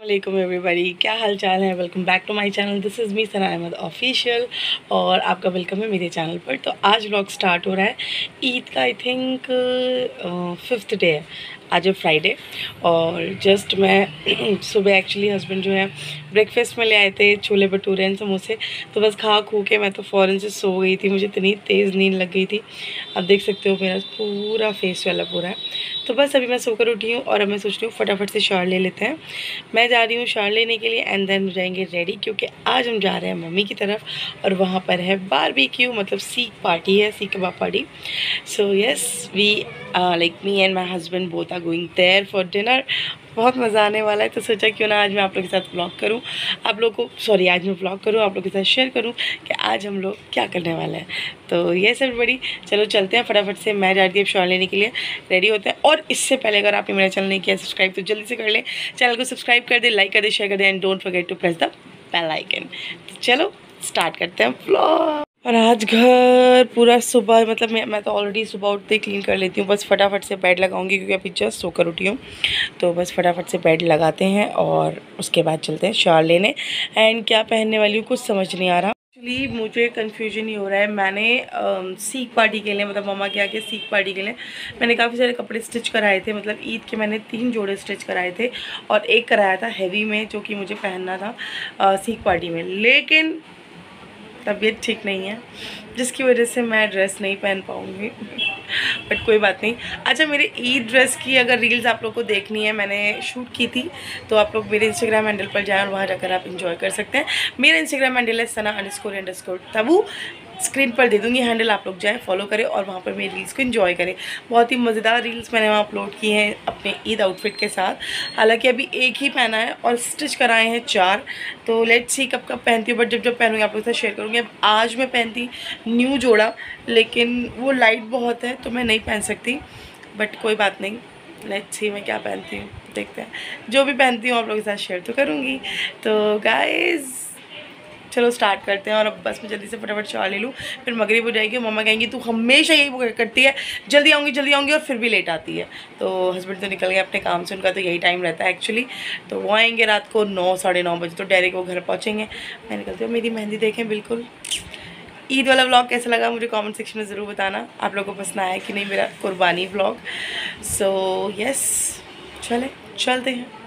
वालेकुम एवरीबडी क्या हाल चाल है? Welcome back to my channel this is me Sana Ahmad official और आपका वेलकम है मेरे चैनल पर। तो आज ब्लॉग स्टार्ट हो रहा है। ईद का आई थिंक फिफ्थ डे है। आज है फ्राइडे और जस्ट मैं सुबह एक्चुअली हस्बैंड जो है ब्रेकफास्ट में ले आए थे छोले भटूरे एंड समोसे। तो बस खा खू के मैं तो फ़ौरन से सो गई थी, मुझे इतनी तेज़ नींद लग गई थी। आप देख सकते हो मेरा पूरा फेस वाला पूरा है तो बस अभी मैं सोकर उठी हूँ और अब मैं सोच रही हूँ फटाफट से शार ले लेते हैं। मैं जा रही हूँ शार लेने के लिए एंड देन हो जाएँगे रेडी क्योंकि आज हम जा रहे हैं मम्मी की तरफ़ और वहाँ पर है क्यू मतलब सीख पार्टी है seekh kebab party so yes we like me and my husband both are going there for dinner बहुत मज़ा आने वाला है तो सोचा क्यों ना आज मैं आप लोग के साथ ब्लॉग करूँ। आप लोग को सॉरी आज मैं ब्लॉग करूँ, आप लोग के साथ शेयर करूँ कि आज हम लोग क्या करने वाले हैं। तो ये सब बड़ी चलो चलते हैं फटाफट से। मैं जाती हूँ शॉल लेने के लिए रेडी होते हैं। और इससे पहले अगर आपने मेरा चैनल नहीं किया सब्सक्राइब तो जल्दी से कर लें। चैनल को सब्सक्राइब कर दे लाइक कर दे शेयर कर दे and don't forget to press the bell icon चलो स्टार्ट करते हैं ब्लॉग और आज घर पूरा सुबह मतलब मैं मैं तो ऑलरेडी सुबह उठते ही क्लीन कर लेती हूँ। बस फटाफट से बेड लगाऊँगी क्योंकि अभी जस्ट सोकर उठी हूँ। तो बस फटाफट से बेड लगाते हैं और उसके बाद चलते हैं शार लेने। एंड क्या पहनने वाली हूँ, कुछ समझ नहीं आ रहा। एक्चुअली मुझे कन्फ्यूज़न ही हो रहा है। मैंने सीख पार्टी के लिए मतलब ममा के आके सीख पार्टी के लिए, मैंने काफ़ी सारे कपड़े स्टिच कराए थे। मतलब ईद के मैंने तीन जोड़े स्टिच कराए थे और एक कराया था हैवी में, जो कि मुझे पहनना था सीख पार्टी में। लेकिन तबीयत ठीक नहीं है, जिसकी वजह से मैं ड्रेस नहीं पहन पाऊँगी। बट कोई बात नहीं। अच्छा मेरे ईद ड्रेस की अगर रील्स आप लोग को देखनी है, मैंने शूट की थी तो आप लोग मेरे इंस्टाग्राम हैंडल पर जाएँ और वहाँ जाकर आप इंजॉय कर सकते हैं। मेरा इंस्टाग्राम हैंडल है Sana underscore underscore Tabu. Screen पर दे दूँगी हैंडल आप लोग जाएँ फॉलो करें और वहाँ पर मेरी रील्स को इन्जॉय करें। बहुत ही मज़ेदार रील्स मैंने वहाँ अपलोड की हैं अपने ईद आउटफिट के साथ। हालाँकि अभी एक ही पहना है और स्टिच कराए हैं चार। तो लेट्स सी कब कब पहनती हूँ बट जब जब पहनूँगी आप लोग साथ शेयर करूँगी। आज मैं पहनती न्यू जोड़ा, लेकिन वो लाइट बहुत है तो मैं नहीं पहन सकती। बट कोई बात नहीं लेट्स सी मैं क्या पहनती हूँ, देखते हैं। जो भी पहनती हूँ आप लोगों के साथ शेयर तो करूँगी। तो गाइज़ चलो स्टार्ट करते हैं और अब बस मैं जल्दी से फटाफट चाह ले लूँ। फिर मगरब हो जाएगी मम्मा कहेंगी, तू हमेशा यही करती है, जल्दी आऊँगी जल्दी आऊँगी, और फिर भी लेट आती है। तो हस्बैंड तो निकल गए अपने काम से, उनका तो यही टाइम रहता है एक्चुअली तो वो आएँगे रात को नौ, साढ़े नौ बजे तो डायरेक्ट वो घर पहुँचेंगे। मैं निकलती हूँ, मेरी मेहंदी देखें बिल्कुल। ईद वाला व्लॉग कैसा लगा मुझे कमेंट सेक्शन में ज़रूर बताना। आप लोगों को पसंद आया कि नहीं मेरा कुर्बानी व्लॉग सो यस चले, चलते हैं।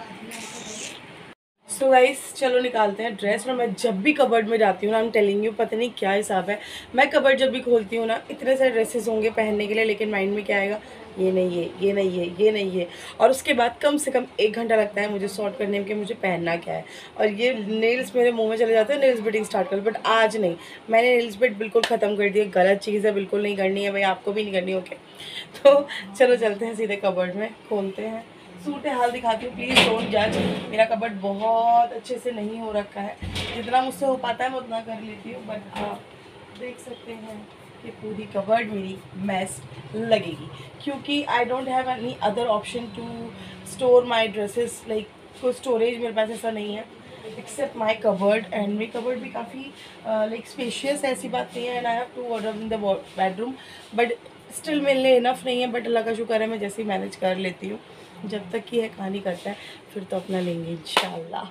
सो गाइस चलो निकालते हैं ड्रेस और मैं जब भी कबर्ड में जाती हूँ ना हम टेलिंग यू पता नहीं क्या हिसाब है। मैं कबर्ड जब भी खोलती हूँ ना, इतने सारे ड्रेसेस होंगे पहनने के लिए, लेकिन माइंड में क्या आएगा? ये नहीं है, ये नहीं है, ये नहीं है। और उसके बाद कम से कम एक घंटा लगता है मुझे सॉर्ट करने में कि मुझे पहनना क्या है। और ये नेल्स मेरे मुँह में चले जाते हैं नेल्स बिटिंग स्टार्ट कर बट आज नहीं। मैंने नेल्स बिट बिल्कुल ख़त्म कर दिया गलत चीज़ है, बिल्कुल नहीं करनी है भाई, आपको भी नहीं करनी ओके तो चलो चलते हैं सीधे कबर्ड में, खोलते हैं। सूट हाल दिखाती हूँ प्लीज़ डोंट जज मेरा कबर्ड बहुत अच्छे से नहीं हो रखा है। जितना मुझसे हो पाता है, मैं उतना कर लेती हूँ बट आप देख सकते हैं कि पूरी कबर्ड मेरी मैस लगेगी। क्योंकि I don't have any other option to store my dresses like कोई स्टोरेज मेरे पास ऐसा नहीं है एक्सेप्ट माई कबर्ड एंड मेरी कबर्ड भी काफ़ी लाइक स्पेशियस ऐसी बात नहीं है and I have to order in the bedroom but still मिलने इनफ नहीं है बट अल्लाह का शुक्र है, मैं जैसे ही मैनेज कर लेती हूँ। जब तक की है कहानी करता है, फिर तो अपना लेंगे इंशाल्लाह।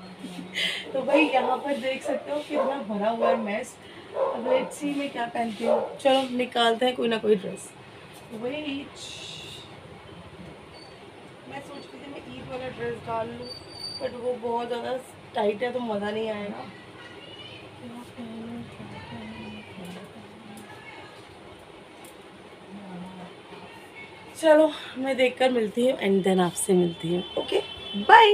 तो भाई, यहाँ पर देख सकते हो कितना भरा हुआ है मैस अब लेट्स सी मैं क्या पहनती हूँ। चलो, निकालते हैं कोई ना कोई ड्रेस वही, मैं सोच रही थी मैं ईद वाला ड्रेस डाल लूँ बट वो बहुत ज़्यादा टाइट है तो मज़ा नहीं आएगा चलो मैं देखकर मिलती हूँ एंड देन आपसे मिलती हूँ okay bye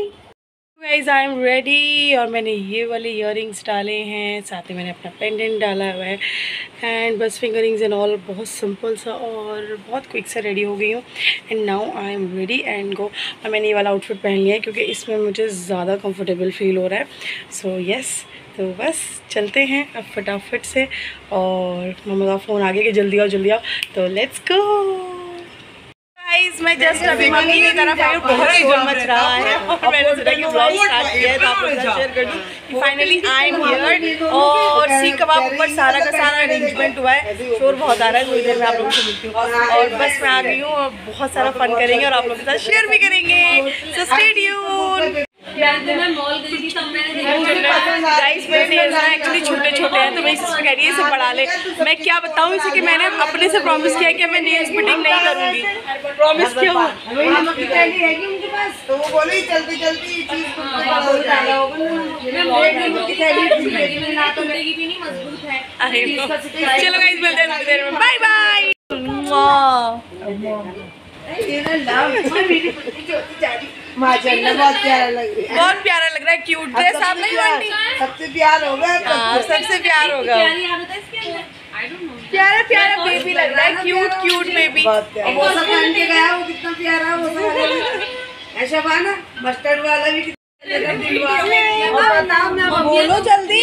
I am ready और मैंने ये वाले इयर डाले हैं साथ ही मैंने अपना पेंडेंट डाला हुआ है एंड बस फिंगर रिंग्स एंड ऑल बहुत सिंपल सा और बहुत क्विक सा रेडी हो गई हूँ and now I am ready and go और मैंने ये वाला आउटफिट पहन लिया है क्योंकि इसमें मुझे ज़्यादा कंफर्टेबल फील हो रहा है। सो so, येस yes, तो बस चलते हैं अब फटाफट से और मम्मा का फ़ोन आगे कि जल्दी आओ जल्दी आओ। तो लेट्स गो मैं जस्ट अभी मम्मी की तरफ़ आई बहुत शोर मच रहा है। और मैंने सोचा कि ब्लॉग स्टार्ट किया है तो आप लोग शेयर कर दूँ। फाइनली आई एम हियर और सीख कबाब ऊपर सारा का सारा अरेंजमेंट हुआ है। शोर बहुत आ रहा है थोड़ी देर में आप लोगों से मिलती हूँ। और बस मैं आ गई हूँ और बहुत सारा फन करेंगे और आप लोगों के साथ शेयर भी करेंगे। सो स्टे ट्यून मैं मॉल गई थी तब मैंने देखा गाइस मेरे नेल्स ना एक्चुअली छोटे छोटे हैं तो मेरी सिस्टर कह रही है इसे बढ़ा ले। मैं क्या बताऊँ इसे कि मैंने अपने से प्रॉमिस किया कि मैं नेल्स फिटिंग नहीं करूँगी। प्रॉमिस किया है तो है अरे चलो गाइस मिलते हैं बाय बाय बहुत प्यारा लग रहा है। बहुत प्यारा लग रहा है क्यूट ड्रेस आप नहीं बनती? सबसे प्यार होगा हाँ सबसे प्यार। होगा प्यारी आदत है इसके अंदर? आई डोंट नो प्यारा प्यारा बेबी लग रहा है क्यूट क्यूट बेबी बहुत वो सब पहन के गया वो कितना प्यारा वो सब ऐसा बाना मस्टर्ड वाला भी बताओ मैं बोलो जल्दी।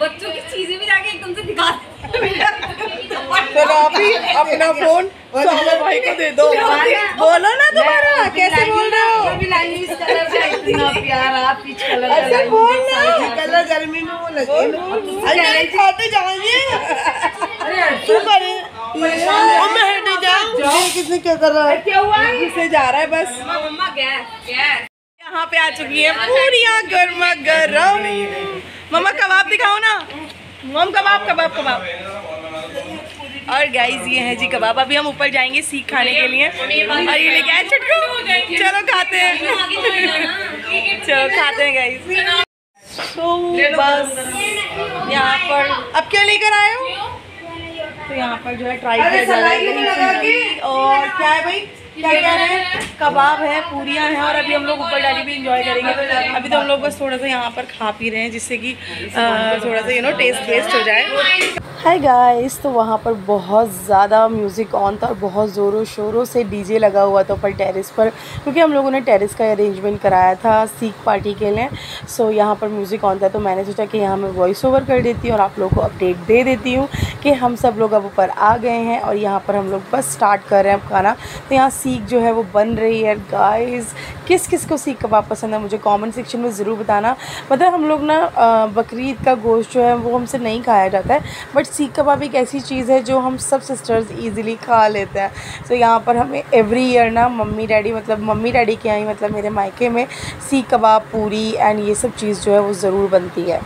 बच्चों की चीज़ें भी जाके एकदम से दिखा चलो अभी अपना फ़ोन सोमो भाई को दे दो। बोलो ना दोबारा कैसे बोल रहे हो? इतना प्यारा पीच कलर ऐसे बोल ना। कलर गर्मी में वो लगे अरे खाते जाइए तू करे और मैं हटे जाऊँ। किसने क्या कर? रहा है क्या हुआ? से जा रहा है बस? मम्मा गैस गैस यहाँ पे आ चुकी है पूरियाँ गर्मा गर्म मम्मा कबाब दिखाओ ना। मम कबाब कबाब कबाब। और गाइस ये है जी कबाब। अभी हम ऊपर जाएँगे सीख खाने के लिए। और ये लेके आए चुटकू। चलो खाते हैं। चलो खाते हैं गाइस तो बस यहाँ पर अब क्या लेकर आए हो? तो यहाँ पर जो है ट्राई किया जा रहा है। और क्या है भाई? क्या कह रहे हैं? कबाब है पूरियाँ हैं और अभी हम लोग ऊपर डाली भी इंजॉय करेंगे। अभी तो हम लोग बस थोड़ा सा यहाँ पर खा पी रहे हैं जिससे कि थोड़ा सा यू नो टेस्ट वेस्ट हो जाए। हाय गाइस तो वहाँ पर बहुत ज़्यादा म्यूज़िक ऑन था और बहुत ज़ोरों शोरों से डीजे लगा हुआ था ऊपर टेरेस पर, क्योंकि हम लोगों ने टेरेस का अरेंजमेंट कराया था सीख पार्टी के लिए। सो यहाँ पर म्यूज़िक ऑन था तो मैंने सोचा कि यहाँ मैं वॉइस ओवर कर देती हूँ और आप लोगों को अपडेट दे देती हूँ कि हम सब लोग अब ऊपर आ गए हैं और यहाँ पर हम लोग बस स्टार्ट कर रहे हैं अब खाना तो यहाँ सीख जो है वो बन रही है। गाइस किस किस को सीख कबाब पसंद है मुझे कमेंट सेक्शन में ज़रूर बताना। मतलब हम लोग ना बकरीद का गोश्त जो है वो हमसे नहीं खाया जाता है बट सीख कबाब एक ऐसी चीज़ है जो हम सब सिस्टर्स इजीली खा लेते हैं। सो यहाँ पर हमें एवरी ईयर ना मम्मी, डैडी मतलब मम्मी, डैडी के यहाँ ही मतलब मेरे मायके में सीख कबाब, पूरी एंड ये सब चीज़ जो है वो ज़रूर बनती है।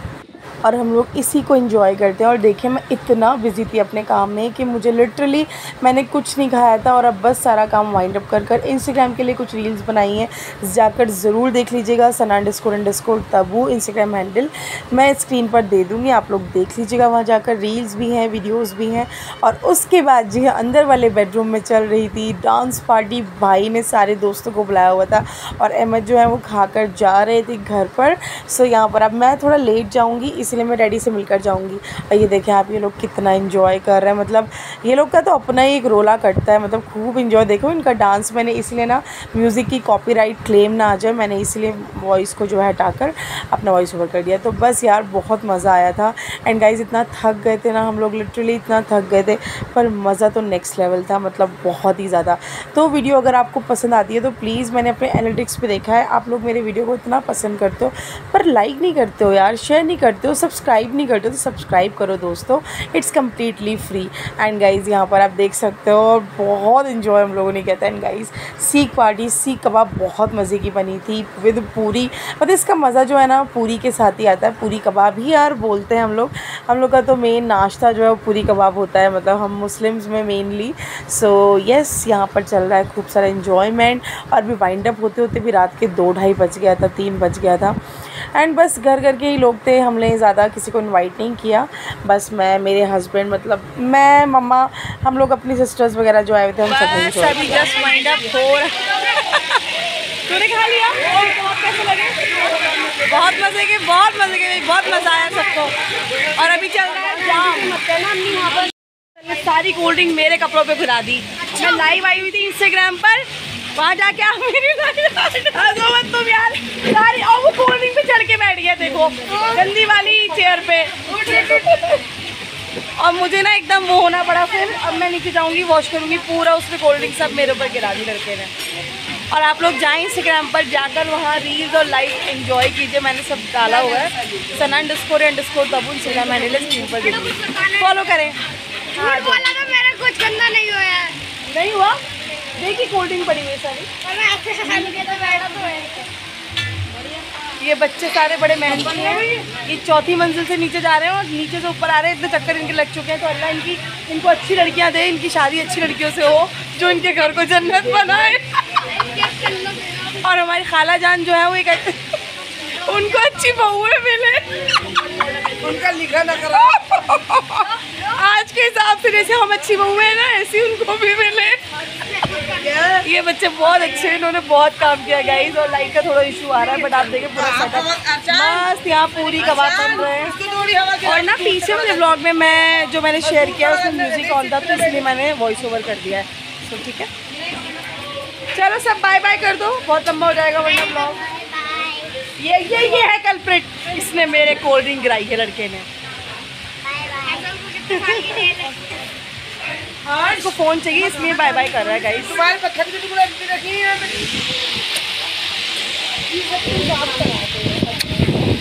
और हम लोग इसी को एंजॉय करते हैं और देखिए मैं इतना बिज़ी थी अपने काम में कि मुझे लिटरली मैंने कुछ नहीं खाया था और अब बस सारा काम वाइंड अप कर कर इंस्टाग्राम के लिए कुछ रील्स बनाई हैं। जाकर ज़रूर देख लीजिएगा Sana underscore underscore Tabu Instagram handle मैं स्क्रीन पर दे दूँगी आप लोग देख लीजिएगा। वहाँ जाकर रील्स भी हैं वीडियोज़ भी हैं और उसके बाद जी हाँ, अंदर वाले बेडरूम में चल रही थी डांस पार्टी भाई ने सारे दोस्तों को बुलाया हुआ था और अहमद जो है वो खाकर जा रहे थे घर पर। सो यहाँ पर अब मैं थोड़ा लेट जाऊँगी इसलिए मैं डैडी से मिलकर जाऊँगी। और ये देखें आप ये लोग कितना इन्जॉय कर रहे हैं। मतलब ये लोग का तो अपना ही एक रोला कटता है। मतलब खूब इन्जॉय देखो इनका डांस मैंने इसलिए ना म्यूज़िक की कॉपीराइट क्लेम ना आ जाए। मैंने इसलिए वॉइस को जो है हटाकर अपना वॉइस ओवर कर दिया। तो बस यार बहुत मज़ा आया था। एंड गाइज़ इतना थक गए थे ना हम लोग। लिटरली इतना थक गए थे। पर मज़ा तो नेक्स्ट लेवल था। मतलब बहुत ही ज़्यादा। तो वीडियो अगर आपको पसंद आती है तो प्लीज़ मैंने अपने एनालिटिक्स पे देखा है। आप लोग मेरे वीडियो को इतना पसंद करते हो। पर लाइक नहीं करते हो यार। शेयर नहीं करते हो। सब्सक्राइब नहीं करते तो सब्सक्राइब करो दोस्तों। It's completely free and guys यहाँ पर आप देख सकते हो और बहुत इन्जॉय हम लोगों ने किया था। एंड गाइज़ सीख पार्टी सीख कबाब बहुत मज़े की बनी थी विद पूरी। मतलब इसका मज़ा जो है ना, पूरी के साथ ही आता है। पूरी कबाब ही यार बोलते हैं हम लोग। हम लोग का तो मेन नाश्ता जो है वो पूरी कबाब होता है। मतलब हम मुस्लिम्स में मेनली सो यस यहाँ पर चल रहा है खूब सारा इन्जॉयमेंट और भी वाइंड अप होते होते भी रात के दो ढाई बज गया था, तीन बज गया था। एंड बस घर घर के ही लोग थे हमने ज़्यादा किसी को इनवाइट नहीं किया। बस मैं मेरे हस्बैंड मतलब मैं मम्मा हम लोग अपनी सिस्टर्स वगैरह जो आए हुए थे हम सब अभी जस्ट वाइंड अप तूने खा लिया? और बहुत कैसे लगे? बहुत मज़े के बहुत मज़े के बहुत मज़ा आया सबको। और अभी चल रहा है जाम। सारी कोल्ड ड्रिंक मेरे कपड़ों पे फिरा दी। मैं लाइव आई हुई थी इंस्टाग्राम पर। वहाँ जाके आप मेरी मत तुम यार। सारी और वो कोल्ड पे चढ़ के बैठ गया देखो। गंदी वाली चेयर पे। और मुझे ना एकदम वो होना पड़ा फिर अब मैं नीचे जाऊँगी वॉश करूँगी पूरा उसमें कोल्ड ड्रिंक सब मेरे ऊपर गिरा दी लड़के ने। और आप लोग जाएँ इंस्टाग्राम पर जाकर वहाँ रील्स और लाइव एंजॉय कीजिए। मैंने सब डाला हुआ है। Sana underscore underscore Tabu Instagram handle है स्क्रीन पर फॉलो करें। हाँ बोला मेरा कुछ गंदा नहीं हुआ है। नहीं हुआ? देखिए कोल्ड ड्रिंक पड़ी हुई सारी। तो बैठा तो है ये बच्चे सारे बड़े मेहनती हैं ये चौथी मंजिल से नीचे जा रहे हैं और नीचे से ऊपर आ रहे हैं। इतने चक्कर इनके लग चुके हैं। तो अल्लाह इनकी इनको अच्छी लड़कियाँ दे इनकी शादी अच्छी लड़कियों से हो जो इनके घर को जन्नत बनाए। और हमारी खाला जान जो है वो एक उनको अच्छी बहुएँ मिले। उनका लिखा ना करा। आज के हिसाब से जैसे हम अच्छी बहुएँ हैं ना ऐसी उनको भी मिले। ये बच्चे बहुत अच्छे हैं इन्होंने बहुत काम किया गाइस और लाइट का थोड़ा इशू आ रहा है बट आप देखिए पूरा सेटअप मस्त यहाँ पूरी कबाब बन रहे हैं। और ना पीछे वाले ब्लॉग में मैं जो मैंने शेयर किया उसमें म्यूज़िक ऑन था तो इसलिए मैंने वॉइस ओवर कर दिया है। तो ठीक है। चलो सब बाय बाय कर दो। बहुत लंबा हो जाएगा वरना ब्लॉग ये ये ये है कल्प्रिट इसने मेरे कोल्ड ड्रिंक गिराई है लड़के ने। हाँ इसको फ़ोन चाहिए इसलिए बाय बाय कर रहा है गाइस तुम्हारे पत्थर के टुकड़े हैं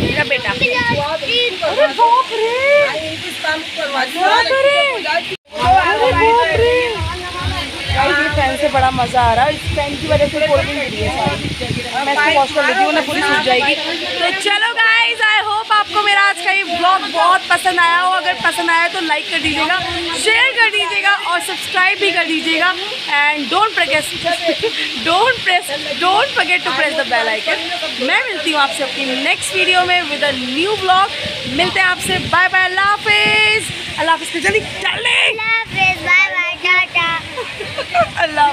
मेरा बेटा। अरे रे! बाप रे! बड़ा मज़ा आ रहा है। इस पेन की वजह से कोल्ड ड्रिंक गिरी है मैं इसको वॉश कर लेती हूँ ना पूरी सूख जाएगी। तो चलो गाइस आई होप आपको मेरा आज का ये ब्लॉग बहुत पसंद आया हो। अगर पसंद आया तो लाइक कर दीजिएगा शेयर कर दीजिएगा और सब्सक्राइब भी कर दीजिएगा। And don't press don't press don't forget to press the bell icon मैं मिलती हूँ आपसे अपनी नेक्स्ट वीडियो में विद अ न्यू ब्लॉग मिलते हैं आपसे। बाय बाय अल्लाह हाफिज़। अल्लाह हाफिज़ जल्दी डार्लिंग बाय बाय टाटा अल्लाह